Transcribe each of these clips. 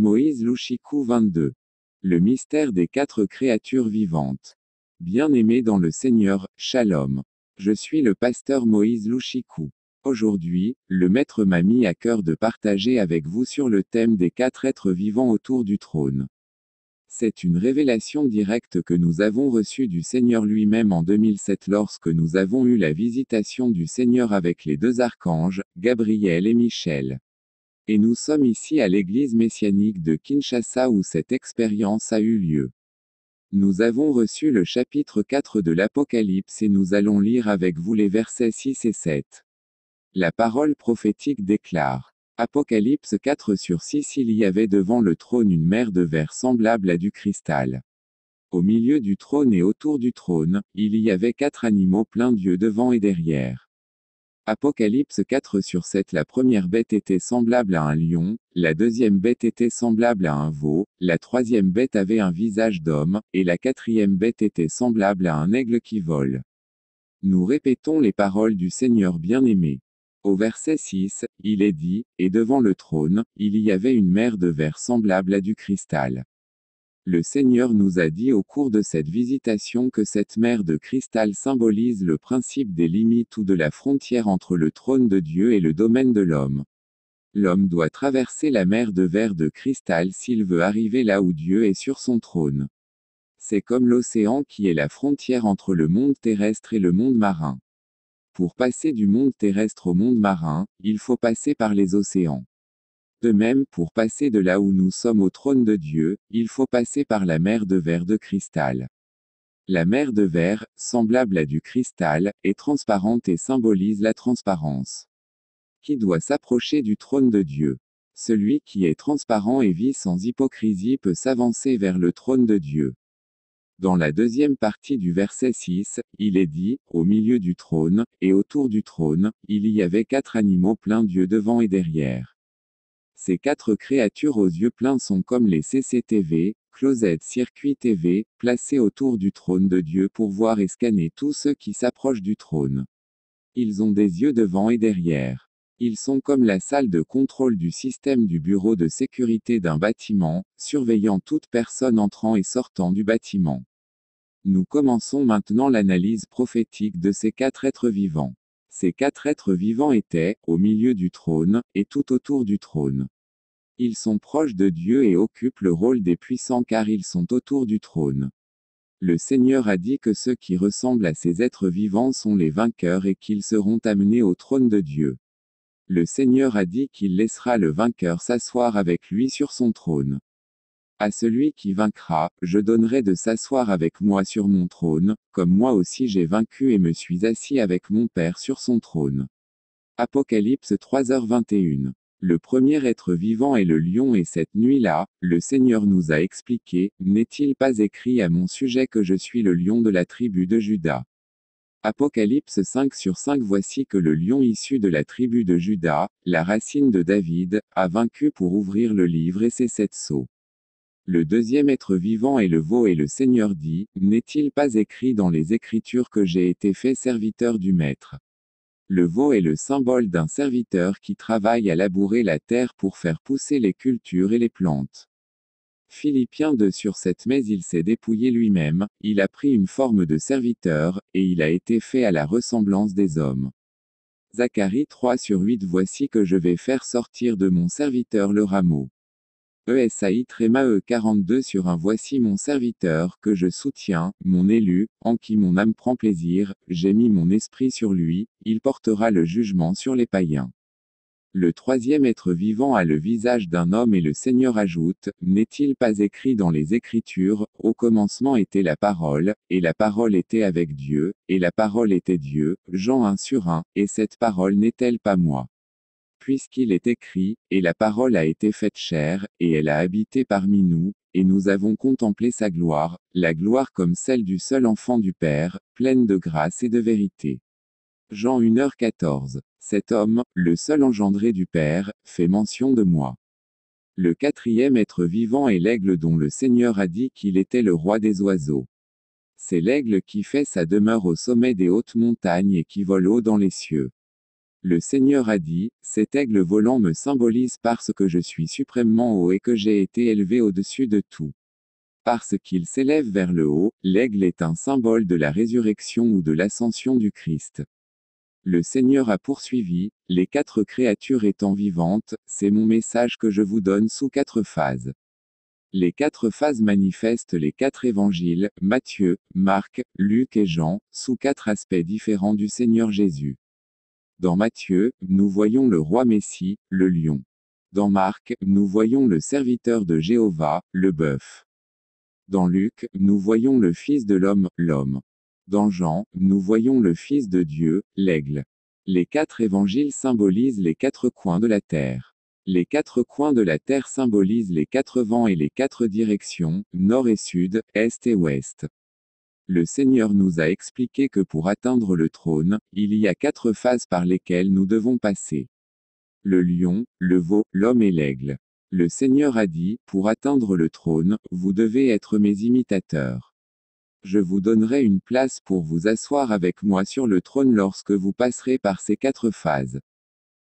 Moïse Louchikou 22. Le mystère des quatre créatures vivantes. Bien-aimé dans le Seigneur, Shalom. Je suis le pasteur Moïse Louchikou. Aujourd'hui, le Maître m'a mis à cœur de partager avec vous sur le thème des quatre êtres vivants autour du trône. C'est une révélation directe que nous avons reçue du Seigneur lui-même en 2007 lorsque nous avons eu la visitation du Seigneur avec les deux archanges, Gabriel et Michel. Et nous sommes ici à l'église messianique de Kinshasa où cette expérience a eu lieu. Nous avons reçu le chapitre 4 de l'Apocalypse et nous allons lire avec vous les versets 6 et 7. La parole prophétique déclare. Apocalypse 4 sur 6 Il y avait devant le trône une mer de verre semblable à du cristal. Au milieu du trône et autour du trône, il y avait quatre animaux pleins d'yeux devant et derrière. Apocalypse 4 sur 7 La première bête était semblable à un lion, la deuxième bête était semblable à un veau, la troisième bête avait un visage d'homme, et la quatrième bête était semblable à un aigle qui vole. Nous répétons les paroles du Seigneur bien-aimé. Au verset 6, il est dit, Et devant le trône, il y avait une mer de verre semblable à du cristal. Le Seigneur nous a dit au cours de cette visitation que cette mer de cristal symbolise le principe des limites ou de la frontière entre le trône de Dieu et le domaine de l'homme. L'homme doit traverser la mer de verre de cristal s'il veut arriver là où Dieu est sur son trône. C'est comme l'océan qui est la frontière entre le monde terrestre et le monde marin. Pour passer du monde terrestre au monde marin, il faut passer par les océans. De même, pour passer de là où nous sommes au trône de Dieu, il faut passer par la mer de verre de cristal. La mer de verre, semblable à du cristal, est transparente et symbolise la transparence. Qui doit s'approcher du trône de Dieu? Celui qui est transparent et vit sans hypocrisie peut s'avancer vers le trône de Dieu. Dans la deuxième partie du verset 6, il est dit, au milieu du trône, et autour du trône, il y avait quatre animaux pleins d'yeux devant et derrière. Ces quatre créatures aux yeux pleins sont comme les CCTV, Closet Circuit TV, placés autour du trône de Dieu pour voir et scanner tous ceux qui s'approchent du trône. Ils ont des yeux devant et derrière. Ils sont comme la salle de contrôle du système du bureau de sécurité d'un bâtiment, surveillant toute personne entrant et sortant du bâtiment. Nous commençons maintenant l'analyse prophétique de ces quatre êtres vivants. Ces quatre êtres vivants étaient, au milieu du trône, et tout autour du trône. Ils sont proches de Dieu et occupent le rôle des puissants car ils sont autour du trône. Le Seigneur a dit que ceux qui ressemblent à ces êtres vivants sont les vainqueurs et qu'ils seront amenés au trône de Dieu. Le Seigneur a dit qu'il laissera le vainqueur s'asseoir avec lui sur son trône. À celui qui vaincra, je donnerai de s'asseoir avec moi sur mon trône, comme moi aussi j'ai vaincu et me suis assis avec mon Père sur son trône. Apocalypse 3h21. Le premier être vivant est le lion et cette nuit-là, le Seigneur nous a expliqué, n'est-il pas écrit à mon sujet que je suis le lion de la tribu de Judas Apocalypse 5 sur 5 Voici que le lion issu de la tribu de Judas, la racine de David, a vaincu pour ouvrir le livre et ses sept sceaux. Le deuxième être vivant est le veau et le Seigneur dit, N'est-il pas écrit dans les Écritures que j'ai été fait serviteur du Maître? Le veau est le symbole d'un serviteur qui travaille à labourer la terre pour faire pousser les cultures et les plantes. Philippiens 2 sur 7 Mais il s'est dépouillé lui-même, il a pris une forme de serviteur, et il a été fait à la ressemblance des hommes. Zacharie 3 sur 8 Voici que je vais faire sortir de mon serviteur le rameau. ESAI Tréma E 42 sur un Voici mon serviteur que je soutiens, mon élu, en qui mon âme prend plaisir, j'ai mis mon esprit sur lui, il portera le jugement sur les païens. Le troisième être vivant a le visage d'un homme et le Seigneur ajoute, N'est-il pas écrit dans les Écritures, Au commencement était la parole, et la parole était avec Dieu, et la parole était Dieu, Jean 1 sur 1, et cette parole n'est-elle pas moi? Puisqu'il est écrit, et la parole a été faite chair, et elle a habité parmi nous, et nous avons contemplé sa gloire, la gloire comme celle du seul enfant du Père, pleine de grâce et de vérité. Jean 1h14. Cet homme, le seul engendré du Père, fait mention de moi. Le quatrième être vivant est l'aigle dont le Seigneur a dit qu'il était le roi des oiseaux. C'est l'aigle qui fait sa demeure au sommet des hautes montagnes et qui vole haut dans les cieux. Le Seigneur a dit, cet aigle volant me symbolise parce que je suis suprêmement haut et que j'ai été élevé au-dessus de tout. Parce qu'il s'élève vers le haut, l'aigle est un symbole de la résurrection ou de l'ascension du Christ. Le Seigneur a poursuivi, les quatre créatures étant vivantes, c'est mon message que je vous donne sous quatre phases. Les quatre phases manifestent les quatre évangiles, Matthieu, Marc, Luc et Jean, sous quatre aspects différents du Seigneur Jésus. Dans Matthieu, nous voyons le roi Messie, le lion. Dans Marc, nous voyons le serviteur de Jéhovah, le bœuf. Dans Luc, nous voyons le Fils de l'homme, l'homme. Dans Jean, nous voyons le Fils de Dieu, l'aigle. Les quatre évangiles symbolisent les quatre coins de la terre. Les quatre coins de la terre symbolisent les quatre vents et les quatre directions, nord et sud, est et ouest. Le Seigneur nous a expliqué que pour atteindre le trône, il y a quatre phases par lesquelles nous devons passer. Le lion, le veau, l'homme et l'aigle. Le Seigneur a dit, pour atteindre le trône, vous devez être mes imitateurs. Je vous donnerai une place pour vous asseoir avec moi sur le trône lorsque vous passerez par ces quatre phases.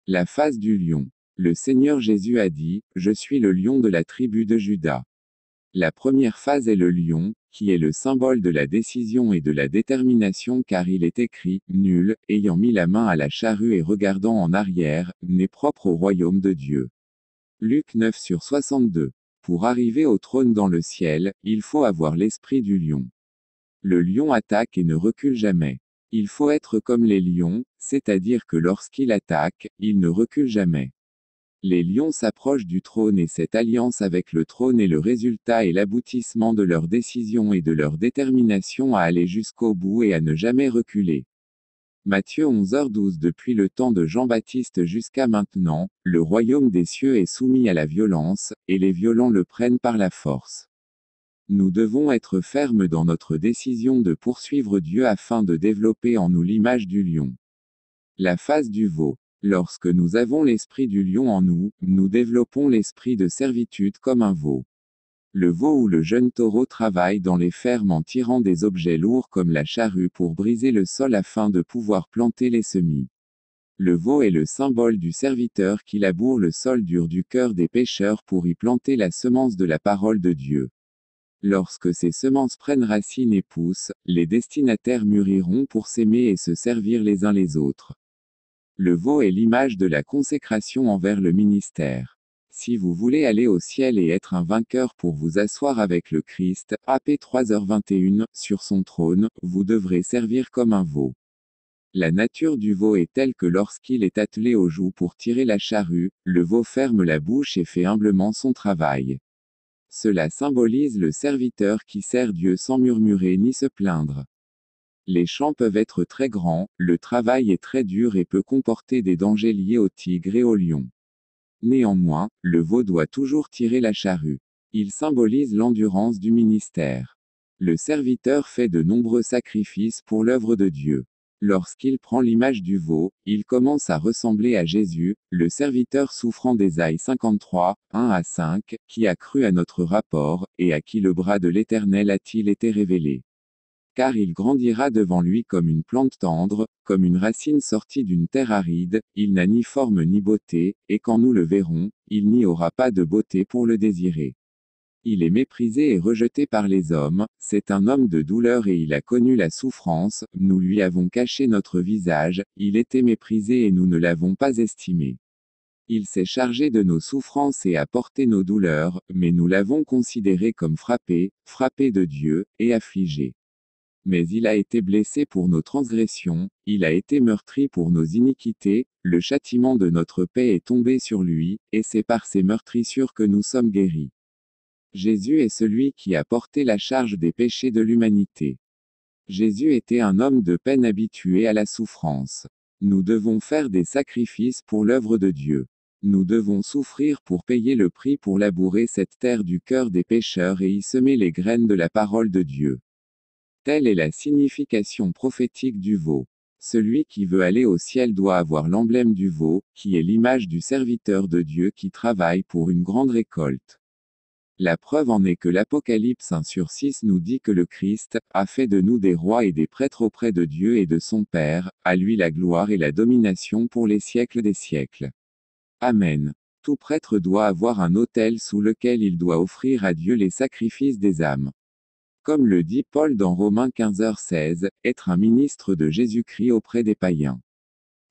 La phase du lion. Le Seigneur Jésus a dit, Je suis le lion de la tribu de Judas. La première phase est le lion, qui est le symbole de la décision et de la détermination car il est écrit, Nul, ayant mis la main à la charrue et regardant en arrière, n'est propre au royaume de Dieu. Luc 9 sur 62. Pour arriver au trône dans le ciel, il faut avoir l'esprit du lion. Le lion attaque et ne recule jamais. Il faut être comme les lions, c'est-à-dire que lorsqu'il attaque, il ne recule jamais. Les lions s'approchent du trône et cette alliance avec le trône est le résultat et l'aboutissement de leur décision et de leur détermination à aller jusqu'au bout et à ne jamais reculer. Matthieu 11h12 Depuis le temps de Jean-Baptiste jusqu'à maintenant, le royaume des cieux est soumis à la violence, et les violents le prennent par la force. Nous devons être fermes dans notre décision de poursuivre Dieu afin de développer en nous l'image du lion. La phase du veau. Lorsque nous avons l'esprit du lion en nous, nous développons l'esprit de servitude comme un veau. Le veau ou le jeune taureau travaille dans les fermes en tirant des objets lourds comme la charrue pour briser le sol afin de pouvoir planter les semis. Le veau est le symbole du serviteur qui laboure le sol dur du cœur des pécheurs pour y planter la semence de la parole de Dieu. Lorsque ces semences prennent racine et poussent, les destinataires mûriront pour s'aimer et se servir les uns les autres. Le veau est l'image de la consécration envers le ministère. Si vous voulez aller au ciel et être un vainqueur pour vous asseoir avec le Christ, AP 3h21, sur son trône, vous devrez servir comme un veau. La nature du veau est telle que lorsqu'il est attelé aux joues pour tirer la charrue, le veau ferme la bouche et fait humblement son travail. Cela symbolise le serviteur qui sert Dieu sans murmurer ni se plaindre. Les champs peuvent être très grands, le travail est très dur et peut comporter des dangers liés au tigre et au lion. Néanmoins, le veau doit toujours tirer la charrue. Il symbolise l'endurance du ministère. Le serviteur fait de nombreux sacrifices pour l'œuvre de Dieu. Lorsqu'il prend l'image du veau, il commence à ressembler à Jésus, le serviteur souffrant d'Ésaïe 53, 1 à 5, qui a cru à notre rapport, et à qui le bras de l'Éternel a-t-il été révélé. Car il grandira devant lui comme une plante tendre, comme une racine sortie d'une terre aride, il n'a ni forme ni beauté, et quand nous le verrons, il n'y aura pas de beauté pour le désirer. Il est méprisé et rejeté par les hommes, c'est un homme de douleur et il a connu la souffrance, nous lui avons caché notre visage, il était méprisé et nous ne l'avons pas estimé. Il s'est chargé de nos souffrances et a porté nos douleurs, mais nous l'avons considéré comme frappé, frappé de Dieu, et affligé. Mais il a été blessé pour nos transgressions, il a été meurtri pour nos iniquités, le châtiment de notre paix est tombé sur lui, et c'est par ses meurtrissures que nous sommes guéris. Jésus est celui qui a porté la charge des péchés de l'humanité. Jésus était un homme de peine habitué à la souffrance. Nous devons faire des sacrifices pour l'œuvre de Dieu. Nous devons souffrir pour payer le prix pour labourer cette terre du cœur des pécheurs et y semer les graines de la parole de Dieu. Telle est la signification prophétique du veau. Celui qui veut aller au ciel doit avoir l'emblème du veau, qui est l'image du serviteur de Dieu qui travaille pour une grande récolte. La preuve en est que l'Apocalypse 1 sur 6 nous dit que le Christ a fait de nous des rois et des prêtres auprès de Dieu et de son Père, à lui la gloire et la domination pour les siècles des siècles. Amen. Tout prêtre doit avoir un autel sous lequel il doit offrir à Dieu les sacrifices des âmes. Comme le dit Paul dans Romains 15h16, être un ministre de Jésus-Christ auprès des païens.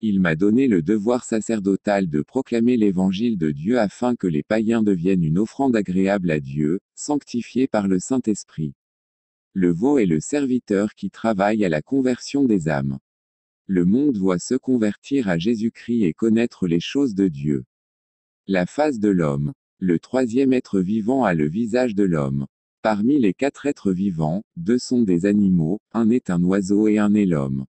Il m'a donné le devoir sacerdotal de proclamer l'évangile de Dieu afin que les païens deviennent une offrande agréable à Dieu, sanctifiée par le Saint-Esprit. Le veau est le serviteur qui travaille à la conversion des âmes. Le monde doit se convertir à Jésus-Christ et connaître les choses de Dieu. La face de l'homme. Le troisième être vivant a le visage de l'homme. Parmi les quatre êtres vivants, deux sont des animaux, un est un oiseau et un est l'homme.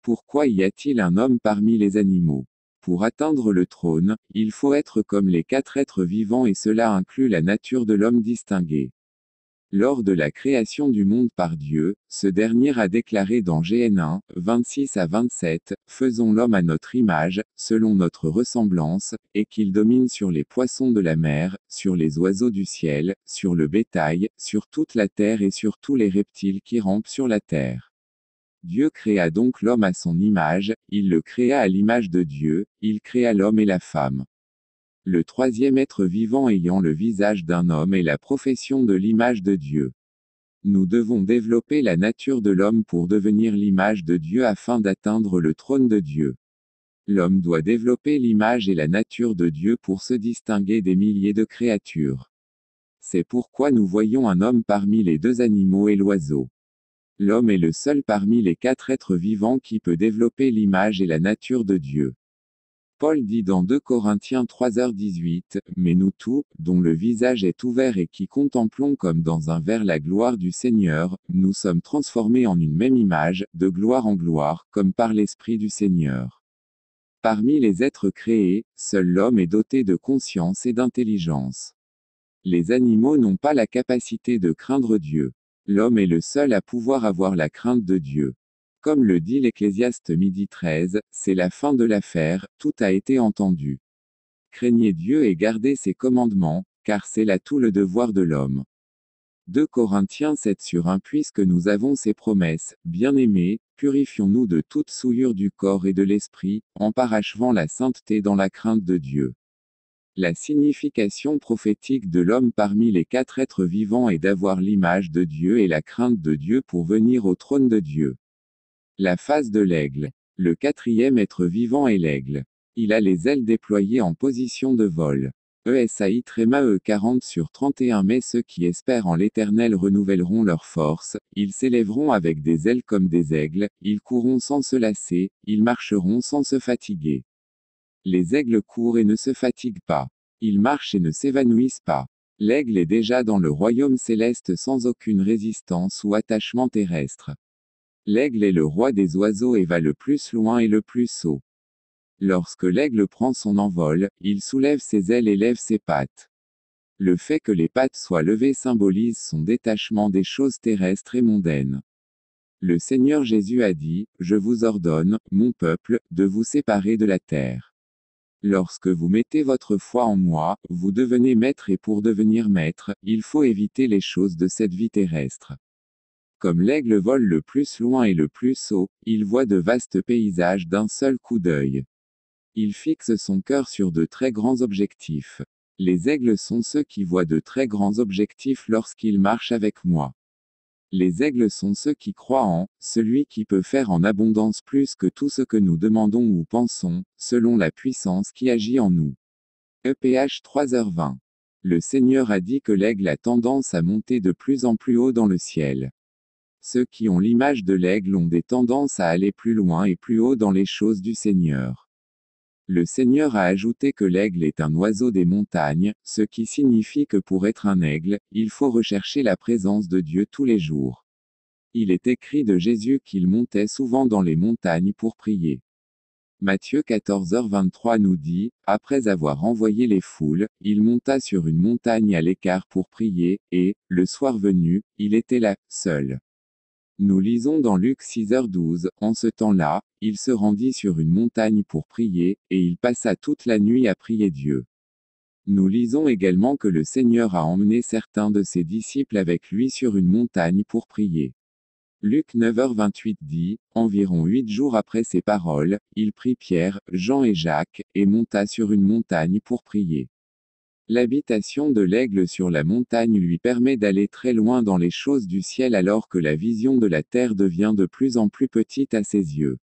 Pourquoi y a-t-il un homme parmi les animaux? Pour atteindre le trône, il faut être comme les quatre êtres vivants et cela inclut la nature de l'homme distingué. Lors de la création du monde par Dieu, ce dernier a déclaré dans GN1, 26 à 27, Faisons l'homme à notre image, selon notre ressemblance, et qu'il domine sur les poissons de la mer, sur les oiseaux du ciel, sur le bétail, sur toute la terre et sur tous les reptiles qui rampent sur la terre. Dieu créa donc l'homme à son image, il le créa à l'image de Dieu, il créa l'homme et la femme. Le troisième être vivant ayant le visage d'un homme est la profession de l'image de Dieu. Nous devons développer la nature de l'homme pour devenir l'image de Dieu afin d'atteindre le trône de Dieu. L'homme doit développer l'image et la nature de Dieu pour se distinguer des milliers de créatures. C'est pourquoi nous voyons un homme parmi les deux animaux et l'oiseau. L'homme est le seul parmi les quatre êtres vivants qui peut développer l'image et la nature de Dieu. Paul dit dans 2 Corinthiens 3h18, Mais nous tous, dont le visage est ouvert et qui contemplons comme dans un verre la gloire du Seigneur, nous sommes transformés en une même image, de gloire en gloire, comme par l'Esprit du Seigneur. Parmi les êtres créés, seul l'homme est doté de conscience et d'intelligence. Les animaux n'ont pas la capacité de craindre Dieu. L'homme est le seul à pouvoir avoir la crainte de Dieu. Comme le dit l'Ecclésiaste midi 13, c'est la fin de l'affaire, tout a été entendu. Craignez Dieu et gardez ses commandements, car c'est là tout le devoir de l'homme. 2 Corinthiens 7 sur 1 Puisque nous avons ces promesses, bien-aimés, purifions-nous de toute souillure du corps et de l'esprit, en parachevant la sainteté dans la crainte de Dieu. La signification prophétique de l'homme parmi les quatre êtres vivants est d'avoir l'image de Dieu et la crainte de Dieu pour venir au trône de Dieu. La face de l'aigle. Le quatrième être vivant est l'aigle. Il a les ailes déployées en position de vol. ESAI Tréma E 40 sur 31 Mais ceux qui espèrent en l'Éternel renouvelleront leur force, ils s'élèveront avec des ailes comme des aigles, ils courront sans se lasser, ils marcheront sans se fatiguer. Les aigles courent et ne se fatiguent pas. Ils marchent et ne s'évanouissent pas. L'aigle est déjà dans le royaume céleste sans aucune résistance ou attachement terrestre. L'aigle est le roi des oiseaux et va le plus loin et le plus haut. Lorsque l'aigle prend son envol, il soulève ses ailes et lève ses pattes. Le fait que les pattes soient levées symbolise son détachement des choses terrestres et mondaines. Le Seigneur Jésus a dit, Je vous ordonne, mon peuple, de vous séparer de la terre. Lorsque vous mettez votre foi en moi, vous devenez maître et pour devenir maître, il faut éviter les choses de cette vie terrestre. Comme l'aigle vole le plus loin et le plus haut, il voit de vastes paysages d'un seul coup d'œil. Il fixe son cœur sur de très grands objectifs. Les aigles sont ceux qui voient de très grands objectifs lorsqu'ils marchent avec moi. Les aigles sont ceux qui croient en celui qui peut faire en abondance plus que tout ce que nous demandons ou pensons, selon la puissance qui agit en nous. EPH 3h20. Le Seigneur a dit que l'aigle a tendance à monter de plus en plus haut dans le ciel. Ceux qui ont l'image de l'aigle ont des tendances à aller plus loin et plus haut dans les choses du Seigneur. Le Seigneur a ajouté que l'aigle est un oiseau des montagnes, ce qui signifie que pour être un aigle, il faut rechercher la présence de Dieu tous les jours. Il est écrit de Jésus qu'il montait souvent dans les montagnes pour prier. Matthieu 14h23 nous dit, après avoir envoyé les foules, il monta sur une montagne à l'écart pour prier, et, le soir venu, il était là, seul. Nous lisons dans Luc 6h12, En ce temps-là, il se rendit sur une montagne pour prier, et il passa toute la nuit à prier Dieu. Nous lisons également que le Seigneur a emmené certains de ses disciples avec lui sur une montagne pour prier. Luc 9h28 dit, environ huit jours après ces paroles, il prit Pierre, Jean et Jacques, et monta sur une montagne pour prier. L'habitation de l'aigle sur la montagne lui permet d'aller très loin dans les choses du ciel alors que la vision de la terre devient de plus en plus petite à ses yeux.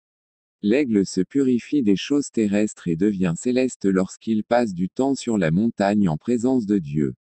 L'aigle se purifie des choses terrestres et devient céleste lorsqu'il passe du temps sur la montagne en présence de Dieu.